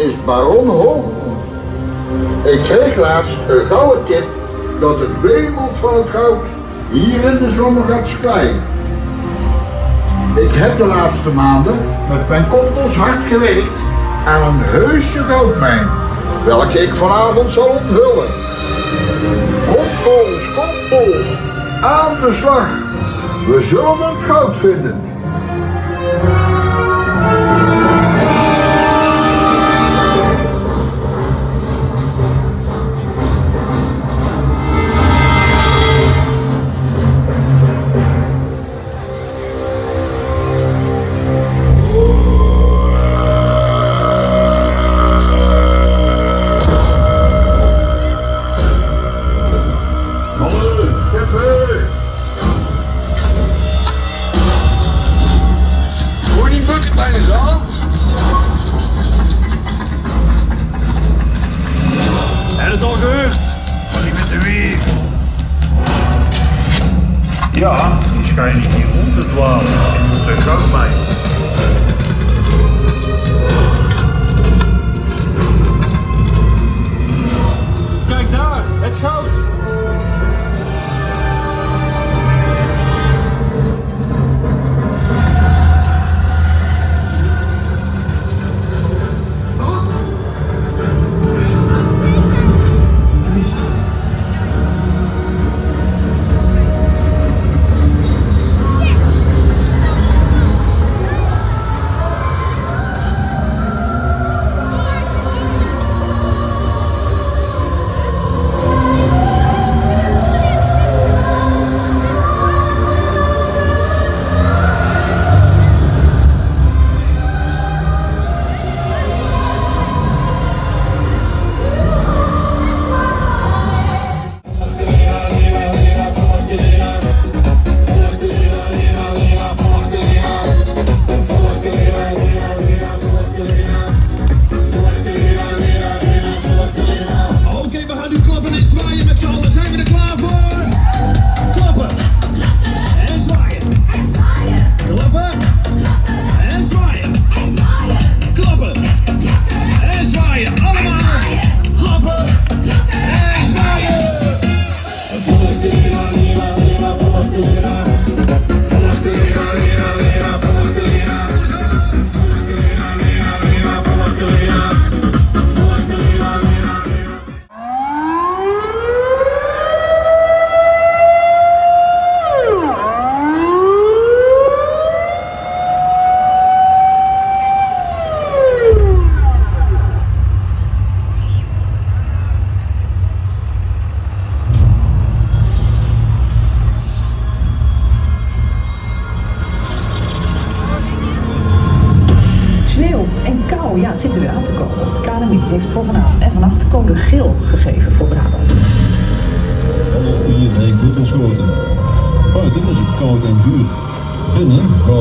is Baron Hoogmoed. Ik kreeg laatst een gouden tip dat het wemelt van het goud hier in de Zonnegatsklei. Ik heb de laatste maanden met mijn kompels hard gewerkt aan een heuse goudmijn, welke ik vanavond zal onthullen. Kompels, kompels, aan de slag. We zullen het goud vinden.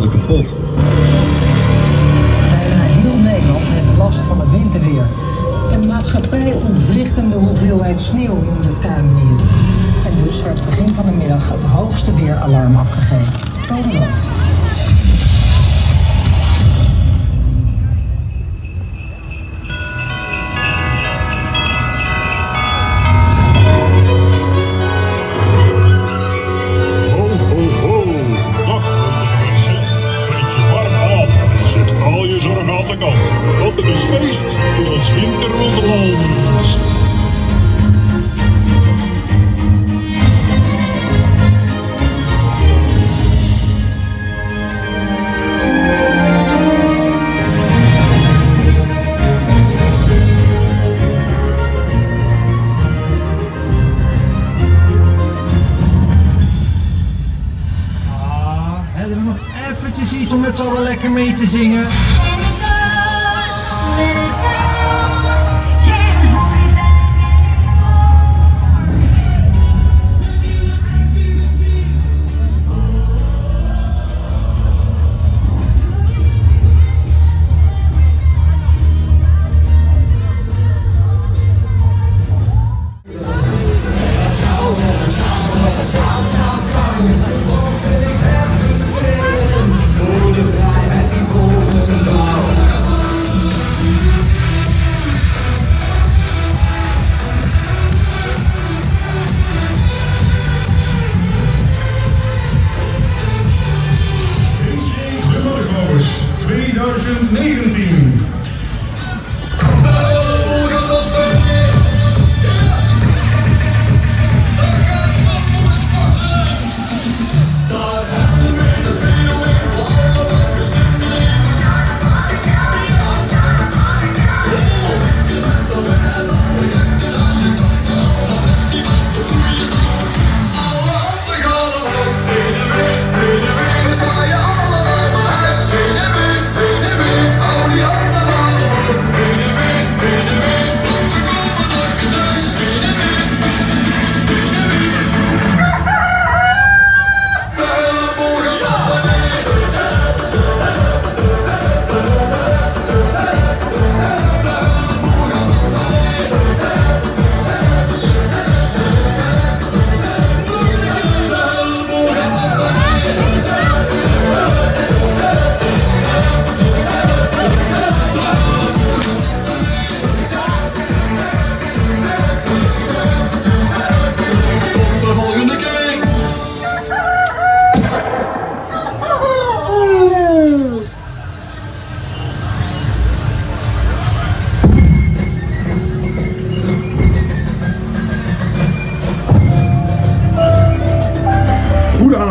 Kapot. Bijna heel Nederland heeft last van het winterweer. Een maatschappij ontwrichtende hoeveelheid sneeuw noemt het KNMI het. En dus werd begin van de middag het hoogste weeralarm afgegeven. Rood. Mee te zingen?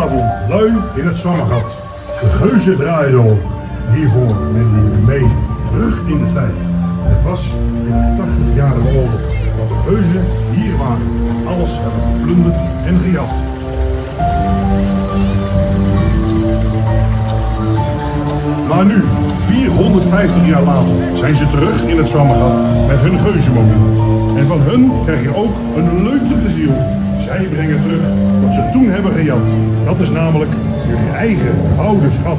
Goedenavond, lui in het Zwammergat. De geuzen draaien om. Hiervoor nemen jullie mee terug in de tijd. Het was in de 80-jarige oorlog dat de geuzen hier waren. Alles hebben geplunderd en gejat. Maar nu, 450 jaar later, zijn ze terug in het Zwammergat met hun geuzenmobiel. En van hun krijg je ook een leutige ziel. Zij brengen terug hebben gejat. Dat is namelijk jullie eigen gouden schat.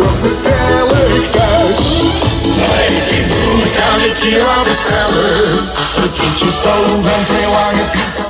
frietje laten bestellen. Een frietje stoof